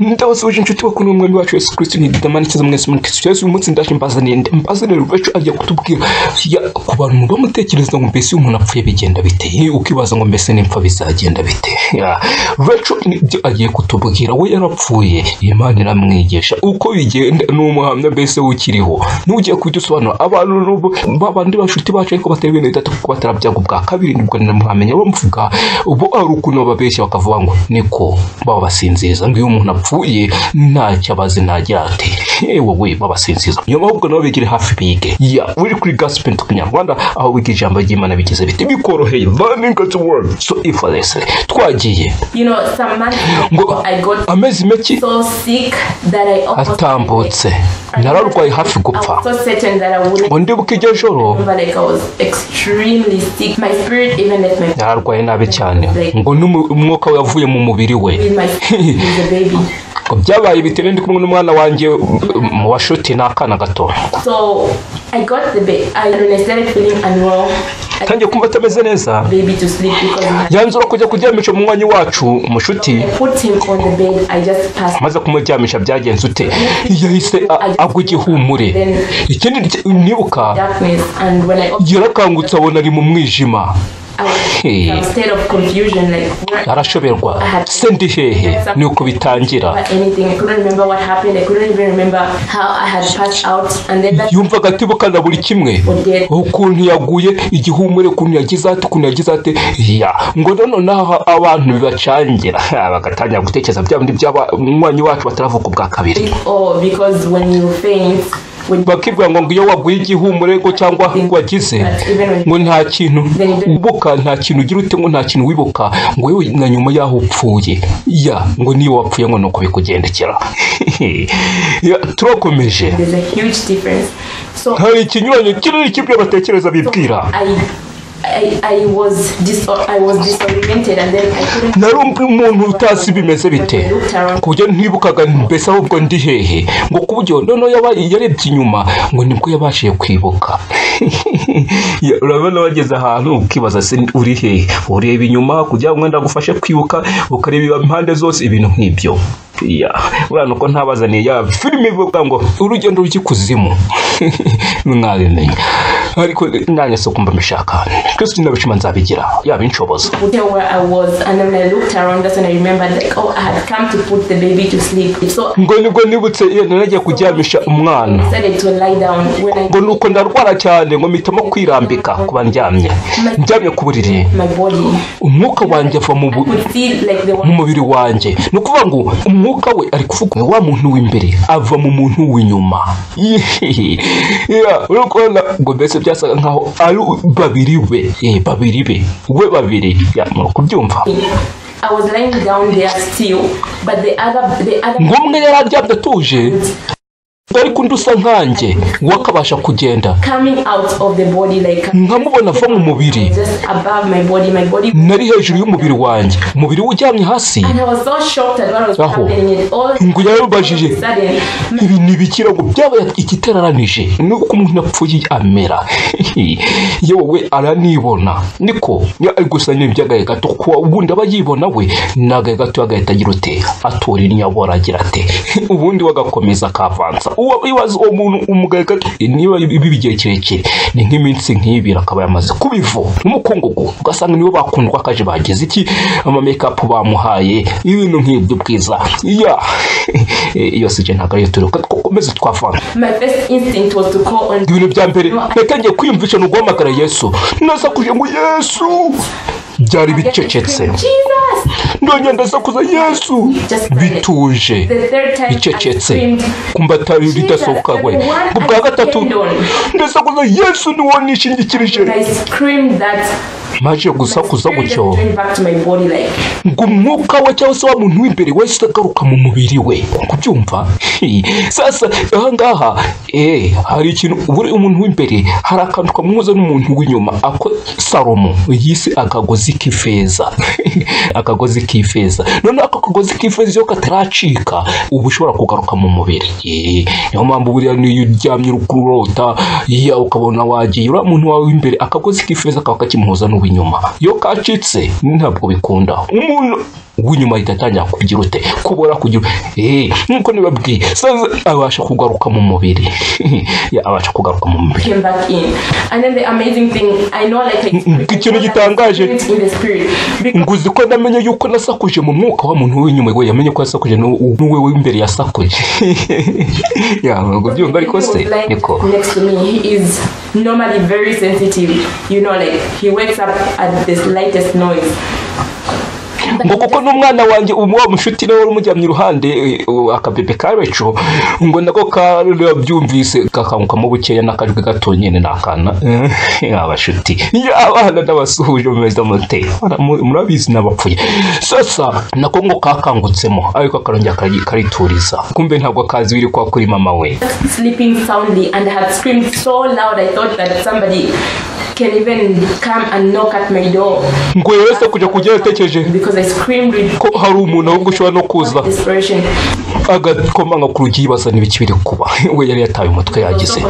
ndabasubije inshuti bakuru n'umwami wacu yesu kristo ni didamani kiza mwese muri kristo. Yesu uyu munsi ndaje mbazaniye nde mbazaniye rubeco agiye kutubwira. Ku bantu bamutekereza ngo mbese iyo umuntu apfuye bigenda bite? Ukibaza ngo mbese nimpfa bizagenda bite? Ya, rubeco ni byo agiye kutubwira. We yarapfuye imana iramwigisha. Uko bigenda ni umuhamya mbese ukiriho n'ugiye kudusobanura. Abantu n'ubu babandi bashuti bacu ariko batari ibintu bitatu kuko batarabyaga ubwa kabiri ni bwo namuhamenya bamuvuga ubu ari ukuntu bababeshya bakavuga ngo niko baba basinziza ngo iyo umuntu apfuye ntacyo abazi ntagira ati wowe babasinziza niyo mpamvu nabo bigire hafi bige. Ya uri kuri gospel to kinyarwanda aho wiga ijambo ry'imana bigize biti. Bikoroheye. Learning God's word so effortlessly twagiye. Amezi make atambutse. Nararwaye hafi gupfa. ngo ndibuke iryo joro. yararwaye nabi cyane. Ngo n'umwuka we yavuye mu mubiri we. byabaye bitewe ndi kumwe n'umwana wanjye mu bashuti n'akana gato. Tangiye kumva atameze neza. Yanzura kujya kuryamisha mu mwanya wacu umushuti I put him on the bed. I just passed. maze kumuryamisha byagenze ute? Yahise agwa igihumure. ikindi nibuka. yarakangutse abona ari mu mwijima. I was Hey. in a state of confusion like where arashoberwa se ndi hehe ni uko bitangira anything. I couldn't remember what happened. I couldn't even remember how I had passed out. And then that yumva agatibuka na buri kimwe ukuntu yaguye igihumure ukuntu yagize ati ukuntu yagize ati ya ngo noneho naho abantu bibacangira bagatangira gutekereza bya bindi by'abanywanyi wacu bataravuka ubwa kabiri bakibwira ngo iyo waguye igihumure ngo cyangwa wagize ngo nta kintu ubuka nta kintu ugira ute ngo nta kintu wibuka ngo yewe na nyuma y'aho upfuye. Ya ngo niyo wapfuye ngo ni uko bikugendekera. Ya, turakomeje. Hari ikinyuranyo kinini cy'ibyo batekereza bibwira. I, I, I was dis- I was disoriented and then I couldn't. nari umuntu utazi bimeze bite ku buryo ntibukaga mbese ahubwo ndi hehe. Ngo ku buryo noneho yarebye inyuma ngo ni bwo yabashije kwibuka. Urabona wageze ahantu ukibaza se uri hehe ureba inyuma kugira ngo wenda agufashe kwibuka ukareba impande zose ibintu nk'ibyo. Urabona uko ntabazaniye ya filime ivuga ngo urugendo rw'ikuzimu. Mwabimenya ariko nanjye si ukumva mbishaka. Kristo ndabishima nzabigira. Yaba inshoboza like, oh, I had come to put the baby to sleep. So I ngo ni bwo nibutse iyo naragiye kuryamisha umwana. decided to lie down. When I ngo nuko ndarwara cyane ngo mpitamo kwirambika kuba ndyamye. Ndyamye ku buriri. my body, umwuka wanjye ava mu mubiri wanjye. Ni ukuvuga ngo umwuka we ari kuvuga wa muntu w'imbere ava mu muntu w'inyuma. Ngo mbese byasaga nkaho ari babiri be babiri be we babiri kubyumva I was lying down there still, but the other, the other. ngo umwe yari aryamye atuje ariko undi usa nkanjye we akabasha kugenda coming out of the body like nkamubona ava mu mubiri. just above my body my body nari hejuru y'umubiri wanjye umubiri we uryamye hasi. Aho. ngo yarabajije ibi ni ibikira ngo byabaye igiteranije nuko umuntu apfuye amera. Yewe aranibona. Niko gusa n'ibyagaye gato. Kuwa ubundi aba yibona we nagaye gato agahita agira ute? Atura inyabora agira ate? Ubundi we agakomeza akavanza uwo ibaza uwo muntu umugaye gato niba ibi igihe kirekire ni nk'iminsi nk'ibiri akaba yamaze kubivo n'umukungugu ugasanga nibo bakundwa akaje bagize iki? Amamekapu bamuhaye ibintu nk'ibyo bwiza. Ya iyo sije ntabwo ariyo turi komeze twavana my first instinct was to call on ibintu bya mbere natangiye kwiyumvisha ni uguhamagara yesu. Nasakuje ngo yesu! Byari bicecetse. Ndongera ndasakuza yesu. Bituje. Bicecetse screamed kumva atari ridasohoka we. ngo bwa gatatu ndasakuza yesu niwo nishingikirije. Maje gusakuza gutyo. Ngo umwuka we cyangwa se wa muntu w'imbere wese agaruka mu mubiri we. Kubyumva? Sasa ahangaha eh hari ikintu buri umuntu w'imbere hari akantu kamuhuza n'umuntu w'inyuma ako salomo. Yise akagozi k'ifeza. Akagozi k'ifeza. None ako kagozi k'ifeza iyo kataracika uba ushobora kugaruka mu mubiri. Eh, niyo mpamvu buriya niyo uryamye uri kurota ukabona wagiye uriya muntu wawe w'imbere akagozi k'ifeza kaba kakimuhuza n'uw'inyuma iyo kacitse ntabwo bikunda umuntu uw'inyuma ahita atangira kugira ute kubora kugira eh nkuko nibabwiye sasa abasha kugaruka mu mubiri Ya, abasha kugaruka mu mubiri came back in. And then the amazing thing, I know like I ikintu gitangaje in the spirit. Because nguzi ko namenye yuko nasakuje mu mwuka wa muntu w'inyuma we yamenye ko yasakuje n'u- n'uwe w'imbere yasakuje ya ngo byumva ariko se niko next to me. He is normally very sensitive. You know, like he wakes up at the slightest noise. Ngo kuko just- n'umwana wanjye wa mushuti nawe umujyamye iruhande eh, akabebe ka reco ngo nako karabyumvise kakangukamo bukeya n'akajwi gato nyine ni akana. Eh, abashuti Ya, abana n'abasuhuje mumeze mute Bara- mu- murabizi n'abapfuye. Sasa nako ngo kakangutsemo ariko akarongera kari- karituriza. Kumbe ntabwo kazi biri kwa kuri mama we. Sleeping soundly and had screamed so loud I thought that somebody can even come and knock at my door. Ngo yese kujya kujya yatekereje. Ko hari umuntu ahubwo ushobora no kuza. Agakomanga ku rugi yibaza n'ibiki biri kuba. We yari yataye umutwe yagize.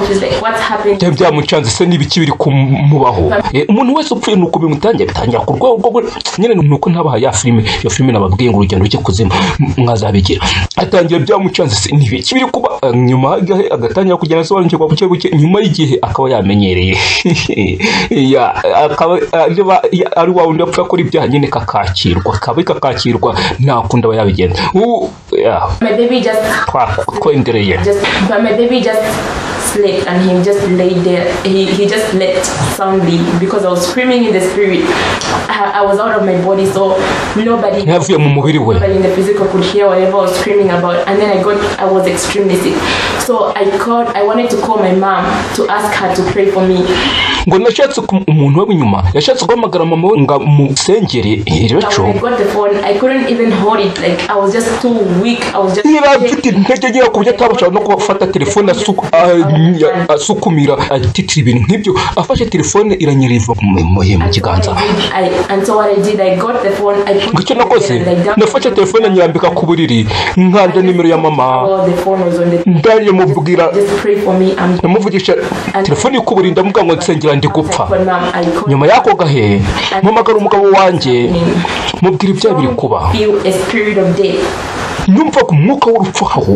Byamucanze se n'ibiki biri kumubaho Eh, umuntu wese upfuye nuko bimutangira bitangira ku rwego rwo nyine nuko ntabaha ya filime iyo filime nababwiye ngo urugendo rujye kuzimu m- mwazabigira atangira byamucanze se n'ibiki biri kuba. Eh, nyuma agatangira kugenda asobanukirwa buke buke nyuma y'igihe akaba yamenyereye. Ya, akaba ari wa- ya- ari wa wundi apfa akora ibyaha nyine kakakirwa. Kabi kakakirwa nta kundi aba yabigenza baby just twendereye just but my baby just slept and he just laid there. He, he just slept soundly because I was screaming in the spirit I, I was out of my body so nobody nobody in the physical could hear whatever I was screaming about. And then I got I was extremely sick. So I called I wanted to call my mom to ask her to pray for me. Ngo nashatse umuntu we w'inyuma yashatse guhamagara mama we ngo amusengere but reco I got the phone I couldn't even hold it. Like I was just too weak. I was just niba afite intege nkeya ku buryo atabasha no gufata telefone asuku- a- asukumira atitira ibintu nk'ibyo. Afashe telefone iranyereva mu kiganza It nakoze nafashe telefone nyirambika ku buriri nkanda nimero ya mama ndariye mubwira Just pray for me. I'm. ndamuvugisha telefone ikubura ndamubwira ngo nsengera ndi gupfa nyuma y'ako gahe mpamagara umugabo wanjye mubwira ibyaha biri kuba. Feel a spirit of death. numvaga umwuka w'urupfu aho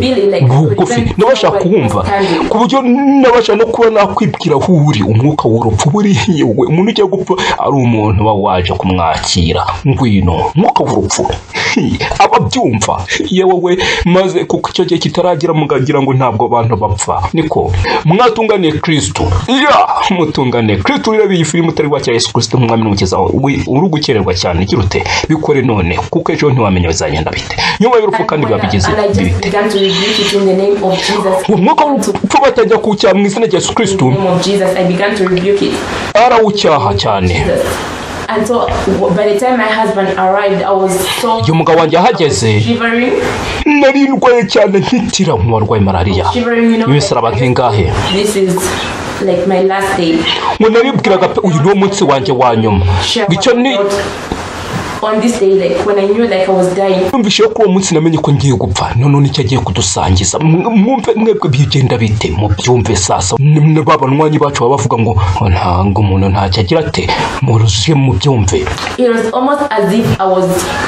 bugufi nabasha kuwumva ku buryo nabasha no kuba nakwibwira aho uri umwuka w'urupfu buriya we. Umuntu ugiye gupfa ari umuntu uba waje kumwakira. Ngwino umwuka w'urupfu. Ababyumva. Yewe we maze kuko icyo gihe kitaragera mukagira ngo ntabwo abantu bapfa. Niko? Mwatunganiye kristo. Ya! Mutunganiye kristo. Ureba iyi filime utari wakira yesu kristo nk'umwami n'umukiza uri gukererwa cyane. Gira ute? Bikore none kuko ejo ntiwamenya bizagenda bite. Nyuma y'urupfu kandi just bite Jesus. umwuka w'urupfu batajya kuwucyaha mu izina rya yesu it. arawucyaha cyane. Igihe umugabo wanjye ahageze nari ndwaye cyane nkitira nk'uwarwaye malariya. imisaraba nk'ingahe ngo naribwiraga pe uyu niwo munsi wanjye wa nyuma. On this day, like when I knew like I was dying. numvise ko uwo munsi namenye ko ngiye gupfa. None ni cyo agiye kudusangiza. Mwumve mwebwe bigenda bite? Mubyumve sasa N- n- ba banywanyi bacu baba bavuga ngo ntabwo umuntu ntacyo agira ate? Muruje mubyumve. It was almost as if I was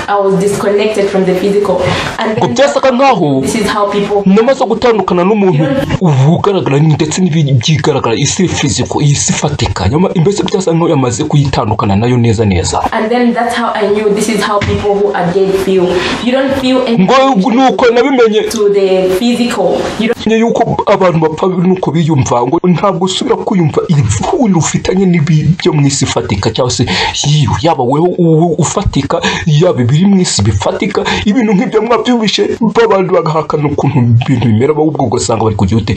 I was disconnected from the physical. And ngo byasaga nkaho this is how people namaze gutandukana n'umuntu ugaragara ndetse n'ibyigaragara isi fiziko iyi si ifatika mbese byasa nkaho yamaze kuyitandukana na yo neza neza. And then that's how I knew this is how people who are dead feel. You don't feel anything to the physical. You don't Menye yuko abantu bapfa nuko biyumva ngo ntabwo usubira kwiyumva ihuriro ufitanye n'ibyo mu isi ifatika cyangwa se yaba wowe ufatika yaba ibiri mu isi bifatika ibintu nk'ibyo mwabyumvishe babandi bagahakana ukuntu ibintu bimera ahubwo ugasanga bari kugira ute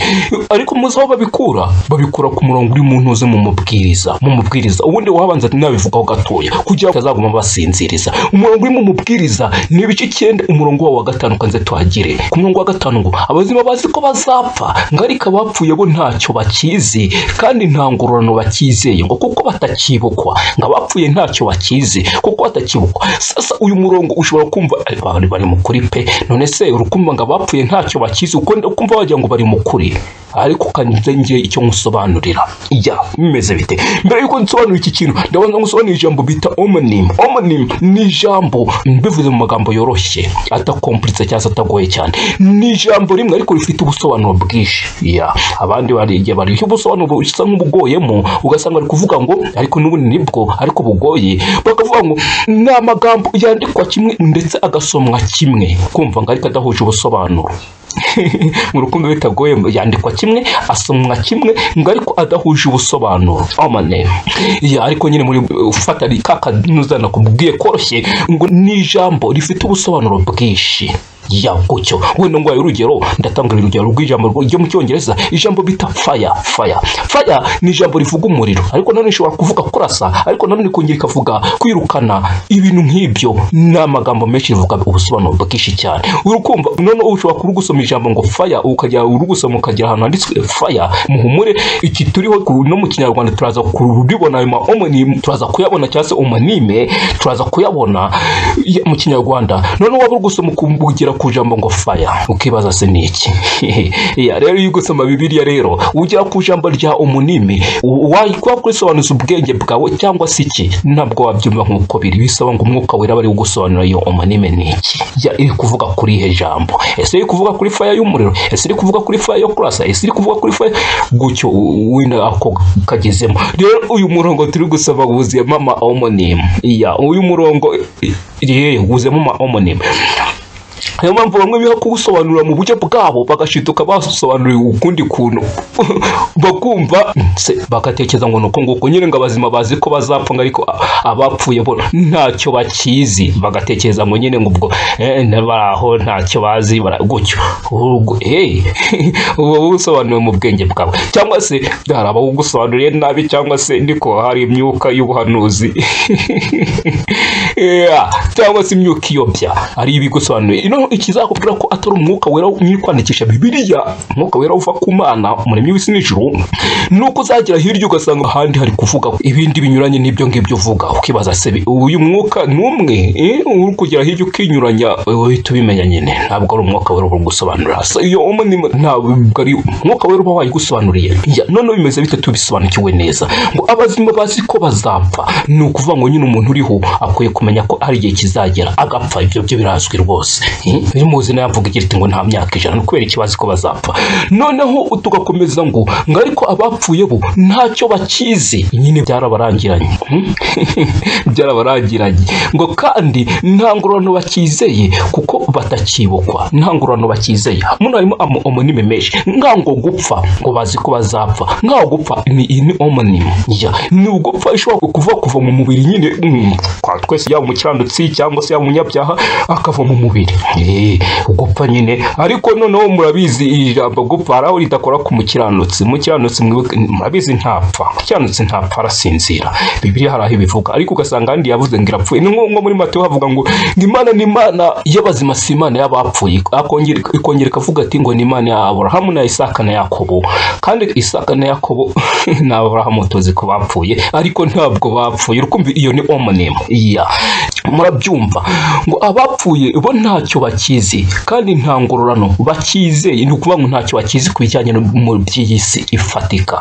ariko muzi aho babikura? Babikura ku murongo uri mu ntuze mu mubwiriza mu mubwiriza. Ubundi wabanza nabivugaho gatoya. Kugira ngo batazaguma basinziriza umurongo uri mu mubwiriza ni ibice icyenda umurongo wawo wa gatanu kanze tuhagire. Ku murongo wa gatanu ngo abazima bazi ko bazapfa ngo ariko abapfuye bo ntacyo bakizi kandi nta ngororano bakizeye ngo kuko batakibukwa. Ngo abapfuye ntacyo bakizi kuko batakibukwa. Sasa uyu murongo ushobora kumva "Eh, bari bari mu kuri pe. None se urukumva ngo abapfuye ntacyo bakizi ukumva wagira ngo bari mu kuri. Ariko kanze ngiye icyo nkusobanurira. Ya bimeze bite? Mbere yuko nsobanura iki kintu ndabanza ngusobanurira ijambo bita omonim omonim ni ijambo mbivuze mu magambo yoroshye adakompuritse cyangwa se atagoye cyane. Ni ijambo rimwe ariko rifite ubusobanuro bwinshi. Abandi barigiye bariho ubusobanuro busa nk'ubugoyemo ugasanga bari kuvuga ngo ariko n'ubundi ni bwo ariko bugoye. Bakavuga ngo ni amagambo yandikwa kimwe ndetse agasomwa kimwe. Kumva ngo ariko adahuje ubusobanuro. Mu rukundo bitagoye yandikwa kimwe asomwa kimwe ngo ariko adahuje ubusobanuro. Amane ya ariko nyine muri ufata ka kanuza nakubwiye koroshye ngo ni ijambo rifite ubusobanuro bwinshi. Gutyo wenda ngo urugero ndatanga urugero rw'ijambo ryo mu cyongereza ijambo bita faya faya faya ni ijambo rivuga umuriro. Ariko nanone ishobora kuvuga kurasa ariko nanone ikongera ikavuga kwirukana. Ibintu nk'ibyo ni amagambo menshi bivuga ubusobanuro bwinshi cyane. Urukumva noneho ushobora kuba gusoma ijambo ngo faya ukajya urugusoma ukagera ahantu handitswe faya muhumure. Iki turiho no mu kinyarwanda turaza kuribona ayo ma homonyme turaza kuyabona cyangwa se omanime turaza kuyabona mu kinyarwanda. Noneho waba uri gusoma ukumbugira ku jambo ngo faya ukibaza se ni iki? Rero iyo ugusoma bibiliya rero ugera ku jambo rya umunimi wayikuba kurisobanuza ubwenge bwawe cyangwa se iki? Ntabwo wabyumva nk'uko biri. Bisaba ngo umwuka wera bari gusobanura iyo umunime ni iki. Iri kuvuga kuri ihe jambo. Ese iri kuvuga kuri faya y'umuriro? Ese iri kuvuga kuri faya yo kurasa? Ese iri kuvuga kuri faya gutyo wenda ako kagezemo rero uyu murongo turi gusoma wuzuyemo ama omonime uyu murongo wuzuyemo ama omonime niyo mpamvu bamwe biha kubusobanura mu buryo bwabo bagashituka basobanuriye ukundi kuntu. Bakumva bagatekereza ngo nuko nguko nyine ngo abazima bazi ko bazapfa ariko abapfuye bo ntacyo bakizi. Bagatekereza ngo nyine ngo ubwo baraho ntacyo bazi gutyo. Uba busobanuriwe mu bwenge bwawe cyangwa se hari abagusobanuriye nabi cyangwa se ndiko hari imyuka y'ubuhanuzi. Cyangwa se imyuka iyobya ari ibigusobanuriye ikizakubwira ko atari umwuka wera nyiri kwandikisha bibiliya umwuka wera uva ku mana umuremyi w'isi n'ijuru nuko uzagera hirya ugasanga ahandi hari kuvuga ibindi binyuranye n'ibyo ngibyo uvuga. Ukibaza se uyu mwuka ni umwe? Uri kugera hirya ukinyuranya? Uhita ubimenya nyine. Ntabwo ari umwuka wera uri gusobanurira iyo ntabwo ari umwuka wera uba wayigusobanuriye noneho bimeze bite tubisobanukiwe neza. Ngo abazima bazi ko bazapfa ni ukuvuga ngo nyine umuntu uriho akwiye kumenya ko hari igihe kizagera agapfa. Ibyo byo birazwi rwose. Biri mu buzima yavuga igira iti ngo nta myaka ijana ni kubera ikibazo ko bazapfa. Noneho tugakomeza ngo ngo ariko abapfuye bo ntacyo bakizi. Nyine byarabarangiranye. Byarabarangiranye. Ngo kandi nta ngororano bakizeye kuko batakibukwa. Nta ngororano bakizeye. Muno harimo omonime menshi ngango gupfa ngo bazi ko bazapfa. Nkaho gupfa ni ni omonime ni ugupfa ishobora kuva kuva mu mubiri nyine. Twese yaba umukiranutsi cyangwa se yaba umunyabyaha akava mu mubiri. Gupfa nyine. Ariko noneho murabizi ijambo gupfa hari aho ridakora ku mukiranutsi. Umukiranutsi murabizi ntapfa. Umukiranutsi ntapfa arasinzira. Bibiri hari aho ibivuga. Ariko ugasanga ahandi yavuze ngo irapfuye. Ni nko muri mateyo havuga ngo imana ni imana y'abazima si imana y'abapfuye. Ikongera ikavuga ati ngo ni imana ya aburahamu na isaka na yakobo. Kandi isaka na yakobo ni aburahamu tuzi ko bapfuye. Ariko ntabwo bapfuye. Urukumva iyo ni omonemu iya. Murabyumva. Ngo abapfuye bo ntacyo bakizi kandi nta ngororano bakizeye ni ukuvuga ngo ntacyo bakizi ku bijyanye mu by'iyi si ifatika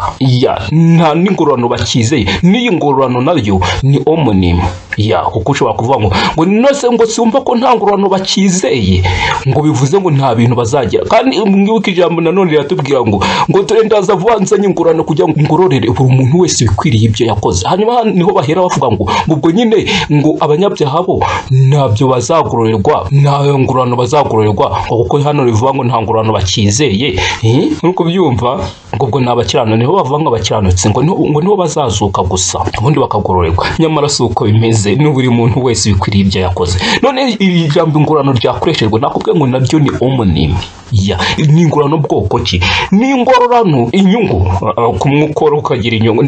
nta n'ingororano bakizeye n'iyi ngororano na yo ni omonemu ya kuko ushobora kuvuga ngo ngo nose ngo simva ko nta ngororano bakizeye ngo bivuze ngo nta bintu bazagira kandi mwibuke ijambo nanone riratubwira ngo ngo dore ndaza vuba nzanye ingororano kugira ngo ngororere buri muntu wese bikwiriye ibyo yakoze. Hanyuma ni ho bahera bavuga ngo ubwo nyine ngo abanyabyaha bo ntabyo bazagororerwa nta ngororano bazagororerwa kuko hano rivuga ngo nta ngororano bakizeye uri kubyumva ngo ubwo ni abakiranutsi ni ho bavuga ngo abakiranutsi ngo ni ho bazazuka gusa ubundi bakagororerwa. Nyamara si uko bimeze ni buri muntu wese bikwiriye ibyo yakoze. None iri jambo ingororano ryakoreshejwe nakubwiye ngo naryo ni omonime ya ni ingororano bwoko ki? Ni ingororano inyungu. Kumwukora ukagira inyungu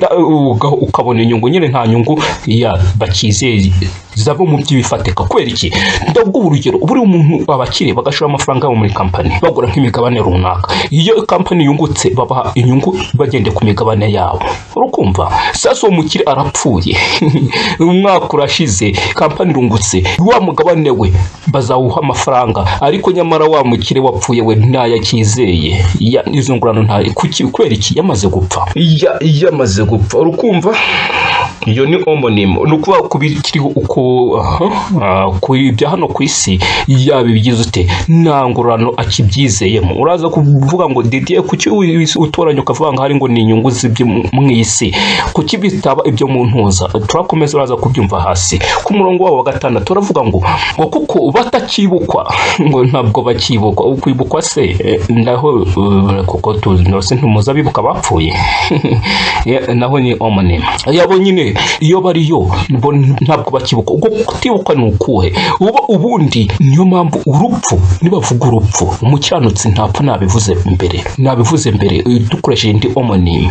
ukabona inyungu nyine nta nyungu. Ya bakizeye zava mu by'ibifatika kubera iki? Ndaguha urugero. Buri umuntu abakire bagashora amafaranga yabo muri kampani bagura nk'imigabane runaka. Iyo kampani yungutse babaha inyungu bagende ku migabane yabo. Urukumva sasa uwo mukire arapfuye. Umwaka urashize kampani irungutse. Wa mugabane we bazawuha amafaranga. Ariko nyamara wa mukire wapfuye we ntayo akizeye izo ngororano ntayo kubera iki? Yamaze gupfa. Yamaze gupfa. Urukumva iyo ni homonym ni ukuvuga ku bikiriho uko ah, ibya hano ku isi yaba ibigize ute nta ngororano akibyizeyemo uraza kuvuga ngo didier kuki utoranya ukavuga ngo hari ngo ni inyungu mu- isi kuki bitaba ibyo mu ntuza turakomeza uraza kubyumva hasi ku murongo wabo wa gatandatu uravuga ngo ngo kuko batakibukwa ngo ntabwo bakibukwa ukwibukwa se eh, naho eh, kuko tuzi nose ntumuzi abibuka bapfuye naho ni homonym yabo nyine iyo bariyo ntabwo bakibukwa ubwo kutibukwa ni ukuhe? Uba ubundi niyo mpamvu urupfu nibavuga urupfu. Umukiranutsi ntapfa nabivuze mbere. Nabivuze mbere dukoresheje indi homonym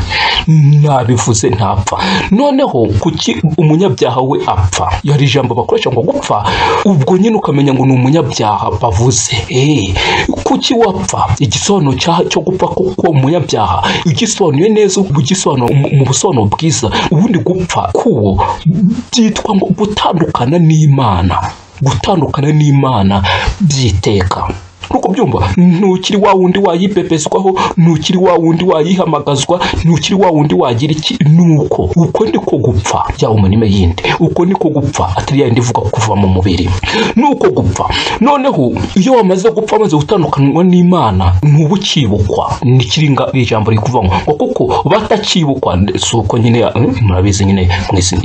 nabivuze ntapfa. Noneho kuki umunyabyaha we apfa? Yari ijambo bakoresha ngo gupfa ubwo nyine ukamenya ngo ni umunyabyaha bavuze. Eh kuki wapfa? Igisobanuro cyo gupfa kuko umunyabyaha igisobanuye neza ugisobanura mu busobanuro bwiza ubundi gupfa kuwo byitwa ngo gutandukana n'imana. Gutandukana n'imana byiteka. Nuko byumva ntukiri wa wundi wayipepeswaho ntukiri wa wundi wayihamagazwa ntukiri wa wundi wagira iki? Nuko. Uko niko gupfa. Yaba umunime yindi. Uko niko gupfa. Atari yindi ivuga kuva mu mubiri. Nuko gupfa. Noneho iyo wamaze gupfa wamaze gutandukanywa n'imana ntuba ukibukwa nikiringa ijambo riri kuvuga ngo kuko batakibukwa si uko nyine eh, murabizi nyine mwese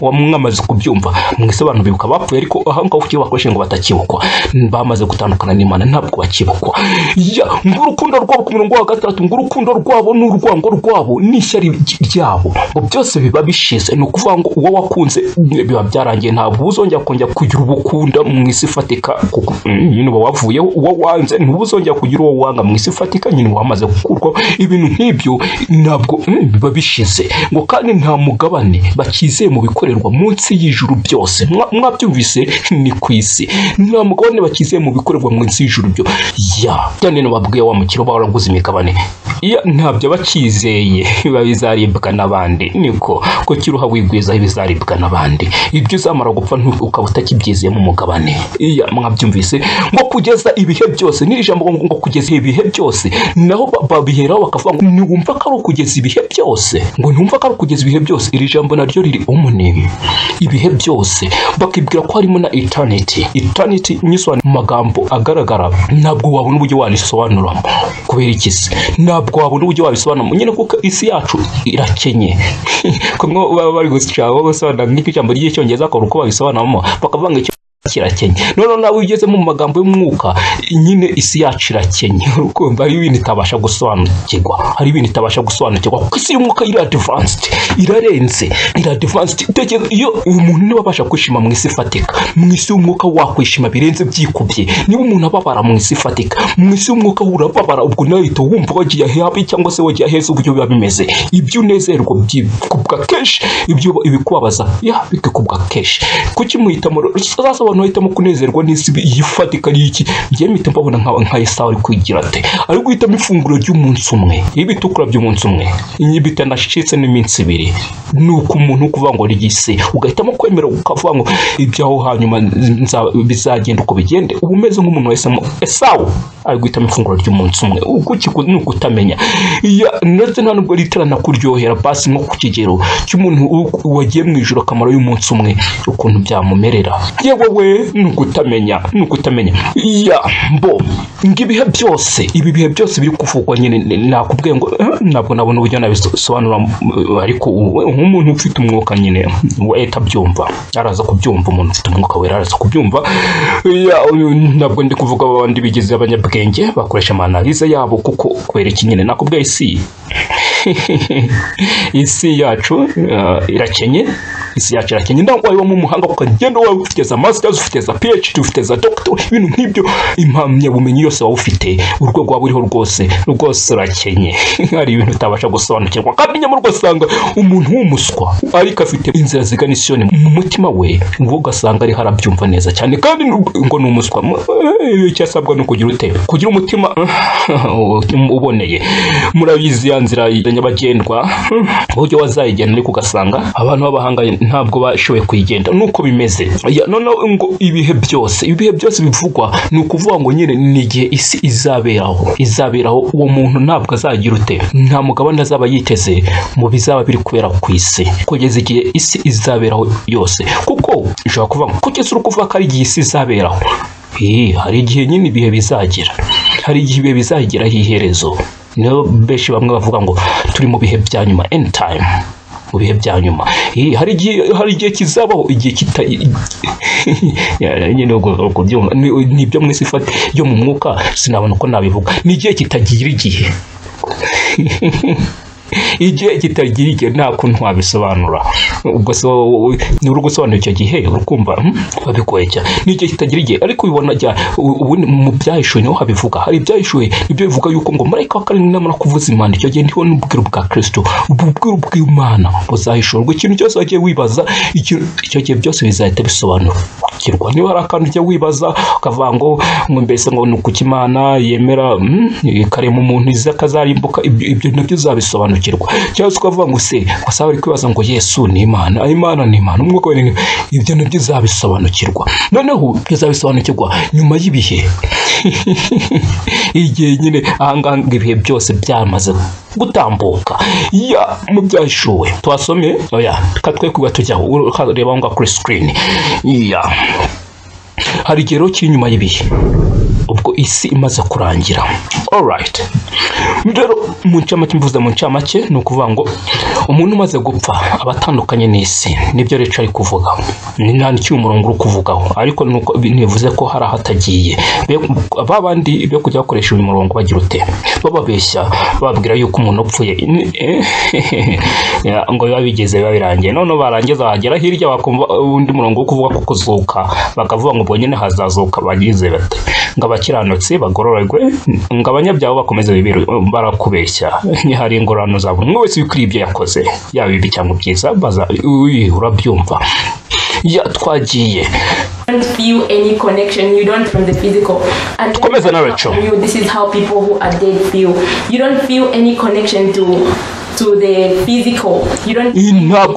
wa- mwamaze kubyumva. Mwese abantu bibuka bapfuye ariko aha ngaho kuki bakoresheje ngo batakibukwa. Bamaze gutandukana n'imana. Ntabwo bakibukwa ya ngo urukundo rwabo ku murongo wa gatatu ngo urukundo rwabo n'urwango rwabo n'ishyari ryabo. Ngo byose biba bishize ni ukuvuga ngo uwo wakunze biba byarangiye ntabwo uzongera kongera kugira ubukunda mu isi ifatika kuko mm, nyine uba wavuyeho uwo wanze ntubuzongera kugira uwo wanga mu isi ifatika nyine wamaze gukurwaho. Ibintu nk'ibyo ntabwo mm, biba bishize. Ngo kandi nta mugabane bakizeye mu bikorerwa munsi y'ijuru byose. Mwa- mwabyumvise ni ku isi. Nta mugabane bakizeye mu bikorerwa munsi y'ijuru byo ya cyane babwiye wa mukiro uba waraguze imigabane? Ya ntabyo bakizeye biba bizaribwa n'abandi. Niko ko kiruha wigwizaho ibizaribwa n'abandi. Ibyo uzamara gupfa ukaba utakibyizeyemo umugabane. Iya mwabyumvise? Ngo kugeza ibihe byose n'iri jambo ngo kugeza ibihe byose naho ba- babiheraho bakavuga ngo ntiwumva ko ari ukugeza ibihe byose? Ngo ntiwumva ko ari ukugeza ibihe byose? Iri jambo naryo riri umunini ibihe byose bakibwira ko harimo na eternity. Eternity nyisobanura mu magambo agaragara ntabwo wabona uburyo warisobanuramo kubera iki se ntabwo wabona uburyo wabisobanuramo nyine kuko isi yacu irakenye. Kumwe baba bari gushaka basobanura nk'ijambo ry'icyongereza akora uko babisobanuramo bakavuga ngo kirakenye. Noneho nawe ugeze mu magambo y'umwuka nyine isi yacu irakenye. Urukumva hari ibintu itabasha gusobanukirwa. Hari ibintu itabasha gusobanukirwa. Kuko isi y'umwuka iri advanced irarenze. Iri advanced. Tekereza iyo umuntu niba abasha kwishima mu isi ifatika mu isi y'umwuka wakwishima birenze byikubye niba umuntu ababara mu isi ifatika. Mu isi y'umwuka urababara ubwo nawe uhita wumva wagiye habi cyangwa se wagiye aheza uburyo biba bimeze. Ibyo unezerwa byikubwa kenshi ibyo ibikubabaza. Ya bikikubwa kenshi kuki muhitamo abantu bahitamo kunezerwa n'isi yifatika ari iki? Njye mpita mbabona nka Esawu ari kwigira ate ari guhitamo ifunguro ry'umunsi umwe. Ibitukura by'umunsi umwe. Bitanashitse n'iminsi ibiri. Ni uko umuntu ngo ry'isi ugahitamo kwemera ukavuga ngo ibyaho hanyuma bizagenda uko bigende. Uba umeze nk'umuntu wahisemo Esawu ari guhitamo ifunguro ry'umunsi umwe. Uguki ni ukutamenya Ya, ndetse nta nubwo ritarana kuryohera basi nko ku kigero cy'umuntu wagiye mu ijoro akamaro y'umunsi umwe ukuntu byamumerera. Yewe we ni ukutamenya ni ukutamenya ya mbo ibihe byose ibi bihe byose biri kuvugwa nyine nakubwiye ngo eh, ntabwo nabona uburyo nabisobanura ariko nk'umuntu ufite umwuka nyine we atabyumva araza kubyumva umuntu ufite umwuka wera araza kubyumva. Ntabwo ndi kuvuga abandi bigize abanyabwenge bakoresha amanalize yabo kuko kubera iki nyine nakubwiye isi. Isi yacu uh, irakenye isi yacu irakenye ndaho waba mu muhanga ukagenda waba ufite za masters ufite za phd ufite za doctor ibintu nk'ibyo. Impamyabumenyi yose waba ufite. Urwego waba uriho rwose. Rwose urakenye. Hari ibintu utabasha gusobanukirwa. Kandi nyamara ugasanga umuntu w'umuswa ariko afite inzira zigana isiyoni mu mutima we ngo ugasanga ariho arabyumva neza cyane. Kandi ngo ni umuswa. Icyo asabwa ni ukugira ute? Kugira umutima uboneye. Murabizi ya nzira ya nyabagendwa. Uburyo wazayigenda ariko ugasanga abantu b'abahanga ntabwo bashoboye kuyigenda. Nuko bimeze. Noneho ngo ibihe byose ibihe byose bivugwa ni ukuvuga ngo nyine ni igihe isi izaberaho. Izaberaho uwo muntu ntabwo azagira ute. Nta mugabane azaba yiteze mu bizaba biri kubera ku isi. Kugeza igihe isi izaberaho yose. Kuko ushobora kuvuga kugeza uri kuvuga ko ari igihe isi izaberaho? Hari igihe nyine ibihe bizagira. Hari igihe ibihe bizageraho iherezo niyo benshi bamwe bavuga ngo turi mu bihe bya nyuma. End time. Mu bihe bya nyuma hari igihe kizabaho igihe kita ni ibyo mu isi ifata yo mu mwuka sinabona uko nabivuga. Ni igihe kitagira igihe. igihe kitagira igihe nta kuntu wabisobanura. Ubwo ni uri gusobanura icyo gihe urukumva hmm, biba bigoye cyane ni igihe kitagira igihe ariko ubibona ubundi mu byahishuwe ni ho habivuga. Hari ibyahishuwe ni byo bivuga yuko ngo marayika wa karindwi namara kuvuza imana icyo gihe ni ho n'ubwiru bwa kristo ubwiru bw'imana buzahishurwa. Ikintu cyose wagiye wibaza icyo gihe byose bizahita bisobanukirwa. Niba hari akantu ujya wibaza ukavuga ngo mbese ngo ni ukuki imana yemera hmm, ikarema umuntu iza akazarimbuka ibyo na byo uzabisobanukirwa. Cyangwa se ukavuga ngo se wasaba bari kwibaza ngo yesu ni imana imana ni imana. Umwuka we ni ibyo na byo uzabisobanukirwa noneho uzabisobanukirwa nyuma y'ibihe. Igihe nyine ahangaha ibihe byose byamaze gutambuka. Ya mu byahishuwe twasomye oya reka twe kuba tujyaho ureba aho ngaho kuri sikirini ya. Hari igihe rero kiri inyuma y'ibihe ubwo isi imaze kurangira. Alright rero mu ncamake mvuze mu ncamake ni ukuvuga ngo umuntu umaze gupfa aba atandukanye n'isi. Nibyo rero ari kuvuga. Nta n'icyo umurongo uri kuvugaho. Ariko ntibivuze ko hari ahatagiye. Ba bandi bo kujya bakoresha uyu murongo bagira ute? Bababeshya bababwira yuko umuntu upfuye. Ya, ngo biba bigeze biba birangiye noneho barangiza bagera hirya bakumva undi murongo wo kuvuga ko kuzuka. Bakavuga ngo ubwo nyine hazazuka bagize bate ngo abakiranutsi bagororerwe ngo abanyabyaha bakomeze barakubeshya hari ingororano za buri umwe wese wikwiriye ibyo yakoze yaba ibi cyangwa byiza urabyumva. Twagiye. Tukomeze na Rachel. ntabwo-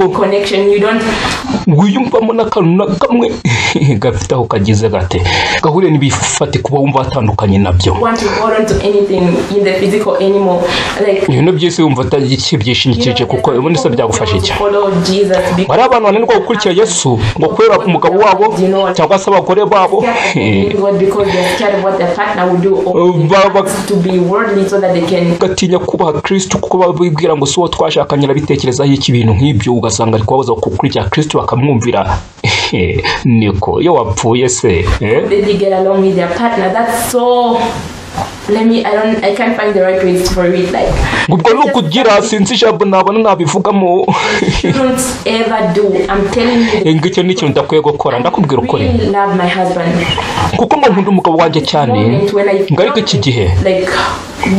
wiyumvamo n'akantu na kamwe. Gafite aho kagize gate. Gahuriye n'ibifatika uba wumva watandukanye na byo. Ibintu by'isi wumva utabyishingikirije kuko ubundi se byagufasha iki? hari abantu bananirwa gukurikira yesu ngo kubera umugabo wabo cyangwa se abagore babo. Gatinya kubaha kristo kuko baba bibwira ngo si uwo twashakanye arabitekerezaho iki bintu nk'ibyo ugasanga ari kubabuza gukurikira kristo bakamwumvira niko iyo wapfuye se eh? ubwo ni ukugira sinzi ijambo nabona nabivugamo Don't ever do. I'm telling you. ngo icyo ni ikintu udakwiye gukora. Ndakubwira ukuri. kuko ngo nkunda umugabo wanjye cyane. Ngo ariko iki gihe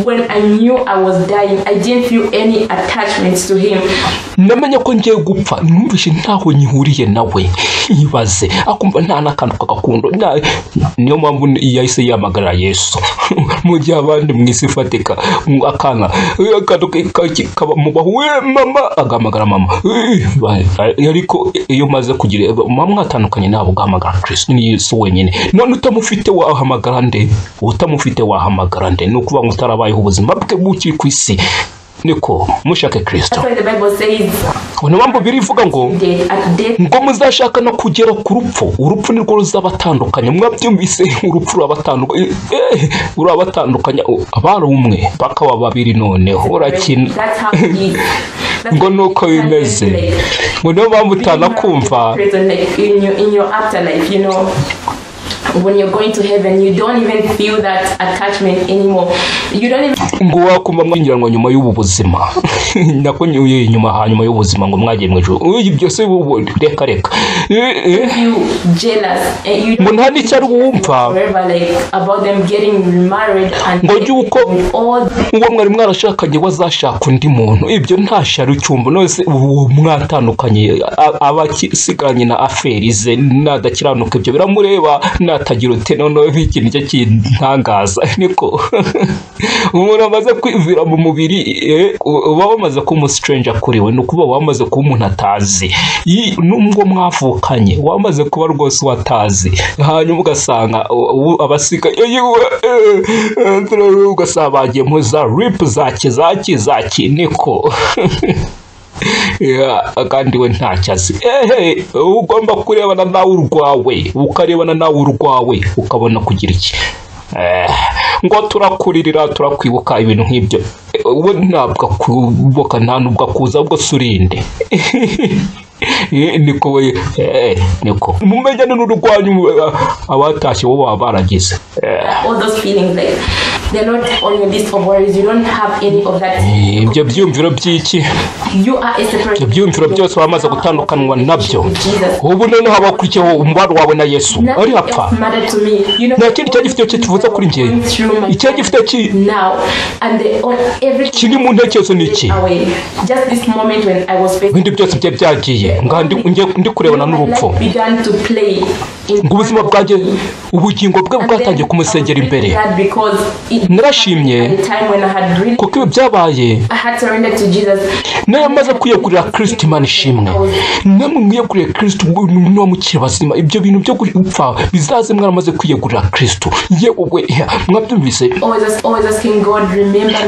when I knew I was dying, I didn't feel any attachments to him. namenye ko ngiye gupfa numvise ntaho nyihuriye nawe. Ibaze akumva nta n'akantu k'agakundo niyo mpamvu yahise yihamagarira yesu. Mu gihe abandi mu isi ifatika akana akantu kaba mu bahu we mama! agahamagara mama. Ariko iyo umaze kugira muba mwatandukanye ntabwo ugahamagara kristo. Ni yesu wenyine. None utamufite wahamagara nde? Utamufite wahamagara nde? Ni ukuvuga ngo utarabayeho ubuzima bwe bukiri ku isi. Niko mushake says, niyo mpamvu ngo "Death at death ngo muzashaka no kugera ku rupfu. Urupfu nirwo ruzabatandukanya mwabyumvise urupfu rurabatandukanya eh, rurabatandukanya abari umwe bakaba babiri noneho urakina. Ngo you can't bimeze. Ngo niyo mpamvu utanakumva When you're going to heaven, you don't even feel that attachment anymore. You don't even ngo wakumva mwinjiranwa nyuma y'ubu buzima nako nyuye nyuma hanyuma y'ubuzima ngo mwagiye mu ijuru uyu byose bubu reka reka. Eh, eh. you ngo nta n'icyo ari wumva. Ngo yuko with all uwo mwari mwarashakanye wazashaka undi muntu. Ibyo nta shari ucyumva. Nose uwo mwatandukanye a- aba asigaranye na aferi ze nadakiranuka ibyo. Biramureba natagira ute noneho ikintu cyo kintangaza? Niko. Umuntu amaze kwivira mu mubiri eh, uba wamaze kuba umusitirenge kuri we ni ukuvuga wamaze kuba umuntu atazi. Nubwo mwavukanye wamaze kuba rwose watazi hanyuma ugasanga yewe eh, eh, ugasanga bagiye mu za ripu za kizaki za kiniko Ya, kandi we ntacyo azi. Ehe ugomba kurebana nawe urwawe ukarebana nawe urwawe ukabona kugira iki? Eh, ngo turakuririra turakwibuka ibintu nk'ibyo. We ntabwo akuboka nta nubwo akuza ahubwo se urinde Eh, niko we eh, niko mumenyane n'urwanyu eh, abatashye bo baba baragize Eh, ibyo byiyumviro by'iki? Ibyo byiyumviro byose wamaze gutandukanwa na byo. Ubu noneho habakurikiyeho umubano wawe na yesu. Ari apfa else mattered to me. You know, nta kindi cyari gifite cyo kivuze kuri njye. Icyari gifite kiri mu ntekerezo ni iki? ibindi byose byari byagiye. Nga ndi kurebana n'urupfu. Ngo ubuzima bwanjye ubugingo bwe bwatangiye kumusengera imbere. narashimye kuko ibi byabaye. I had surrendered to Jesus. na yo maze kwiyegurira kirisiti imana ishimwe. Namwe mwiyeguriye kirisiti niba mukiri bazima. Ibyo bintu byo gupfa bizaze mwaramaze kwiyegurira kirisiti yewe mwabyumvise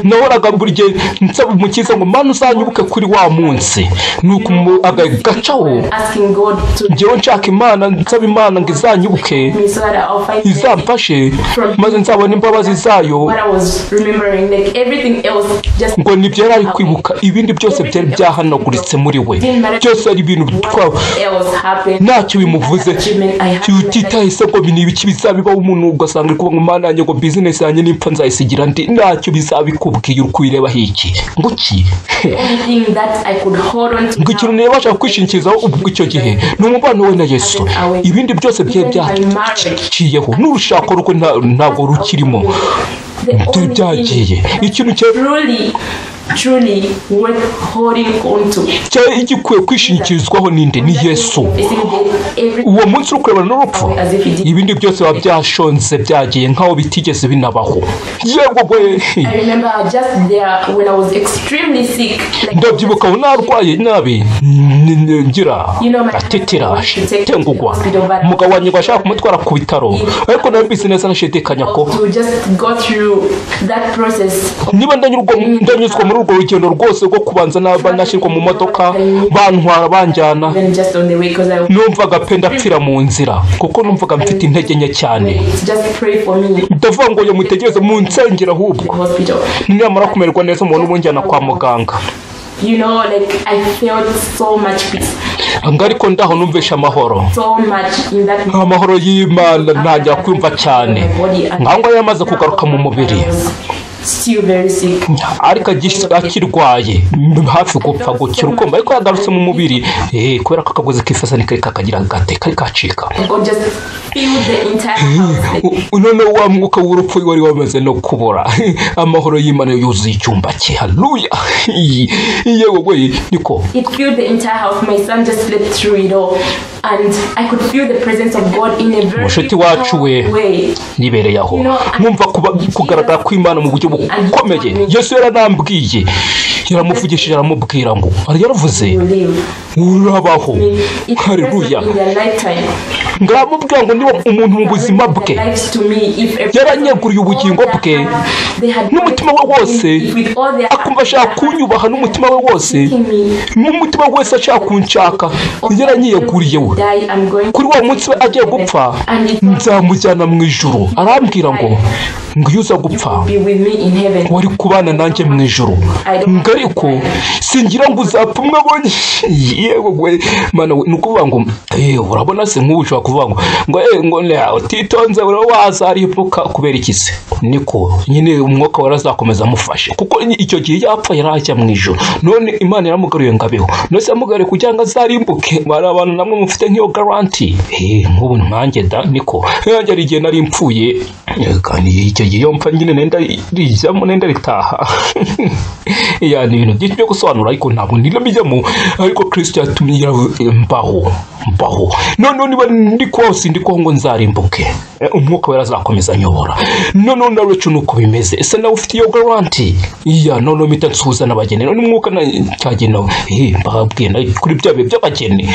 nahoraga buri gihe nsaba umukiza ngo mana uzanyibuke kuri wa munsi. Nuko umu- agacaho asking God to njyewe nshaka imana nsaba imana ngo izanyibuke izamfashe. Maze nzabona imbabazi zayo. what I was remembering, like everything else, just ngo ni byo yari ari kwibuka. Ibindi byose byari byahanaguritse muri we. Byose ari ibintu happened. ntacyo bimuvuze. Had. utitahise ngo ni ibiki bizabibaho umuntu? Ugasanga ari kuvuga ngo mana yanjye ngo bizinesi yanjye nipfa nzayisigira ndi ntacyo bizabikubwiye uri kuyirebaho iki ngo ki? The only thing that I could hold on to ngo ikintu now, nabasha kwishingikirizaho ubwo icyo gihe ni umubano we na yesu. Ibindi byose byari byaciyeho n'urushako rwe nta- ntabwo rukirimo. Byagiye. Ikintu cya- truly, truly worth holding on to. cyari gikwiye kwishingikirizwaho ninde? Ni yesu. Uwo munsi uri kurebana n'urupfu ibindi byose biba byashonze byagiye nk'aho bitigeze binabaho. Yewe we I remember just there when I was extremely sick. Like, ndabyibuka aho narwaye nabi. Ngira atetera husband wanted to take tengugwa me to the hospital, but- umugabo wanjye ngo ashaka kumutwara ku bitaro. Ariko nabibise neza nashidikanya ko to just go through that process. of niba ndanyuzwa muri urwo rugendo rwose rwo kubanza naba nashyirwa mu modoka bantwara banjyana. Numvaga pe ndapfira mu nzira kuko numvaga mfite intege nke cyane. Ndavuga ngo mutegereze mu nsengero ahubwo. Nyamara kumererwa neza umuntu umujyana kwa muganga. You know, like I felt so much peace, ariko ndaho numvishe amahoro. Amahoro y'imana ntangira kumva cyane. Nkango yamaze kugaruka mu mubiri. Ariko akirwaye hafi gupfa gukira ukumva ariko yagarutse mu mubiri. Eh, kubera ko akagozi kifasa kari kakagira gate kari kacika. U- noneho wa mwuka w'urupfu wari wamaze no kubura amahoro y'imana yuzuye icyumba cye. Haluya yewe we niko? Mushuti wacu we. yibereye aho mwumva kugaragara kw'imana mu buryo bukomeye yesu yaranambwiye yaramuvugishije aramubwira ngo yaravuze urabaho. Hareruya ngaramubwira ngo niba umuntu mu buzima bwe. Yaranyeguriye ubugingo bwe. N'umutima we wose akumva ashaka kunyubaha n'umutima we wose. N'umutima we wese ashaka kunshaka. Yaranyiyeguriye we. Kuri wa munsi we agiye gupfa nzamujyana mu ijuru. Arambwira ngo ngo iyo uza gupfa. Wari kubana nanjye mu ijuru. Ngo ariko singira ngo uzapfa umwe abonye yewe we mana we ni ukuvuga ngo eh, urabona se nk'ubu ushobora kuvuga ngo ngo eh, ngo utitonze uraba wazaribuka kubera iki se? Niko nyine umwuka warazakomeza amufashe. Kuko icyo gihe yapfa yari ajya mu ijuru. None imana yaramugaruye ngo abeho. None se yamugariye kugira ngo azarimbuke. Bari abantu namwe mufite nk'iyo garanti eh, nk'ubu nkanjye da niko. Yanjye ari igihe nari mpfuye. Kandi icyo gihe iyo mpfa nyine nenda rijyamo nenda ritaha. ni ibintu byinshi byo gusobanura ariko ntabwo nirabijyamo ariko kristo yatumye mbaho mbaho noneho niba ndi kose ndi kubaho ngo nzarimbuke umwuka wera azakomeza anyobora noneho nawe cyo nuko bimeze ese nawe ufite iyo garanti iya noneho mpita nsuhuza n'abageni none umwuka eh mbabwiye kuri bya bihe by'abageni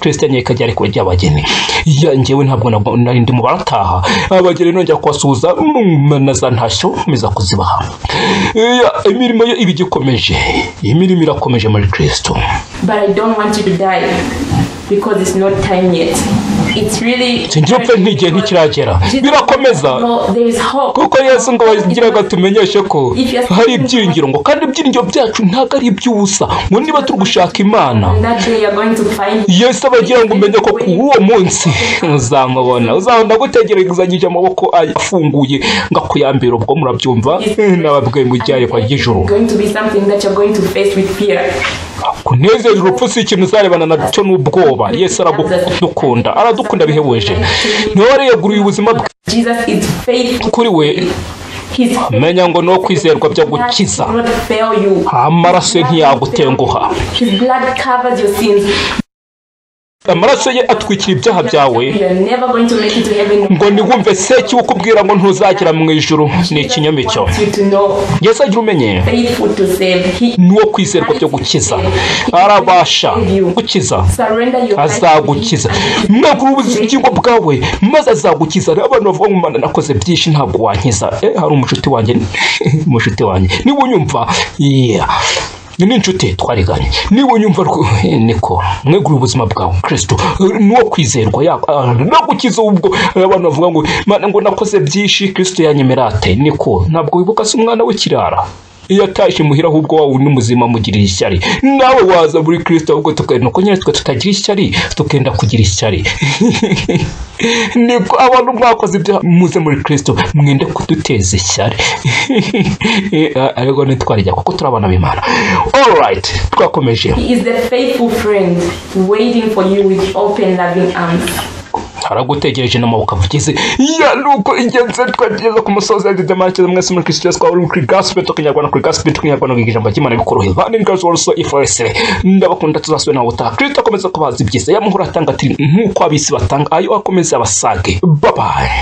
kristo yanyeye kajya ari kure ry'abageni iya njyewe ntabwo nari ndi mu barataha abageni nongera kubasuhuza na za ntashyo meza kuzibaha imirimo yo iba igikomeje imirimo irakomeje muri kristo But I don't want you to die because it's not time yet. Sinjye upfe nk'igihe ntikiragera birakomeza. kuko yesu ngo bagiraga tumenyeshe ko hari ibyiringiro ngo kandi ibyiringiro byacu ntabwo ari iby'ubusa ngo niba turi gushaka imana. Yesu aba agira ngo umenye ko kuri uwo munsi uzamubona. Uzabona gutegerezanyije amaboko afunguye ngo akuyambire ubwo murabyumva. Nababwiye mu gihe kwa fear. kunezeza urupfu si ikintu uzarebana na cyo n'ubwoba yesu aradukunda. Aradukunda bihebuje. Niwe wariyeguriye ubuzima bwe. Kuri we menya ngo no kwizerwa byo gukiza. amaraso ye ntiyagutenguha. Amaraso ye atwikira ibyaha byawe. Ngo ntiwumve seki ukubwira ngo ntuzagera mu ijuru. Ni ikinyoma cyo. Wants you to know. Yesu agira umenye. Ni uwo kwizerwa byo gukiza. Arabasha. gukiza. Azagukiza. Mwagura ubugingo bwawe. Maze azagukiza. Rero abantu bavuga ngo mana nakoze byinshi ntabwo wankiza. Eh hari umushuti wanjye. Umushuti wanjye. Niba unyumva. Yeah. Ni inshuti twariganye niba unyumva rwo- eh, niko mwegura ubuzima bwawe kristo. Ni uwo kwizerwa ah, no gukiza ubwo abantu bavuga ngo ngo nakoze byinshi kristo yanyemera ate? Niko ntabwo wibuka se umwana w'ikirara? Iyo atashye muhira ahubwo wawe ni muzima mugirira ishyari. Nawe waza muri kristo ahubwo tukagenda uko nyine twe tutagira ishyari tukenda kugira ishyari. Nibwo abantu mwakoze ibyo muze muri kristo mwende kuduteza ishyari. Ariko ntitwarijya kuko turi abana b'imana. Alright twakomeje. Is the faithful friend waiting for you with open loving arms. Aragutegereje n'amaboko avugize ya nuko ingenzi twageze ku musozi ya dede marike mwese muri kristo yesu twaba kuri gospel tukinyarwanda kuri gospel tukinyarwanda kuri ijambo ry'imana bikorohera ni nikazo woroso iforesere ndabakunda tuzasubira nawe utaha kristo akomeza kubaza ibyiza yamuhora atanga ati nk'uko abisi batanga ayo akomeza abasage. Bye